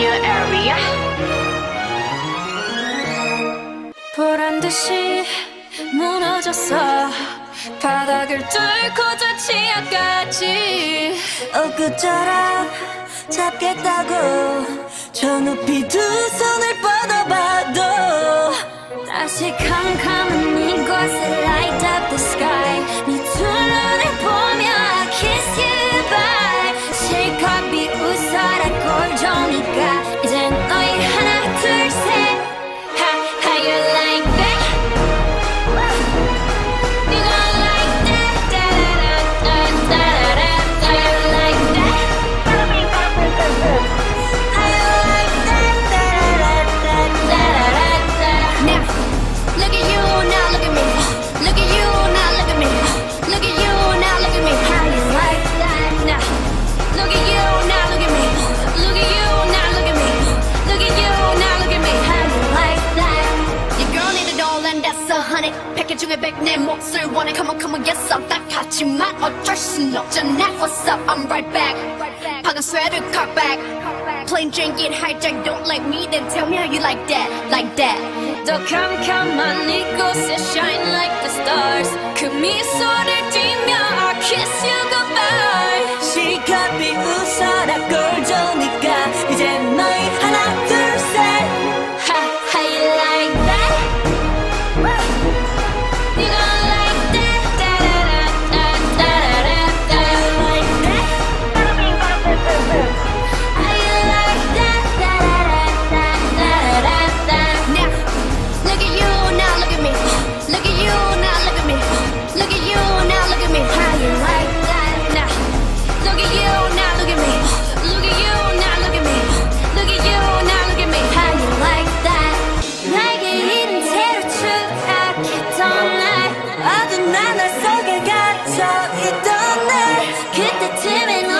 your area. 보란 듯이 무너졌어. 바닥을 뚫고 저 지하까지. 엊그처럼 잡겠다고. 저 높이 두 손을 뻗어봐도. 다시 캄캄한 이곳에 light up the sky honey. 패킷 중에 백내 몫을 원해. Come on, come on, yes, I'm 딱 하지만 어쩔 순 없잖아. What's up? I'm right back. 방금 sweater cut back. Plain Jane get hijacked. Don't like me, then tell me how you like that, like that. 더 캄캄한 이곳에 shine like the stars. 그 미소를 띠 날 어두운 하늘 속에 갇혀 있던 날 그때쯤엔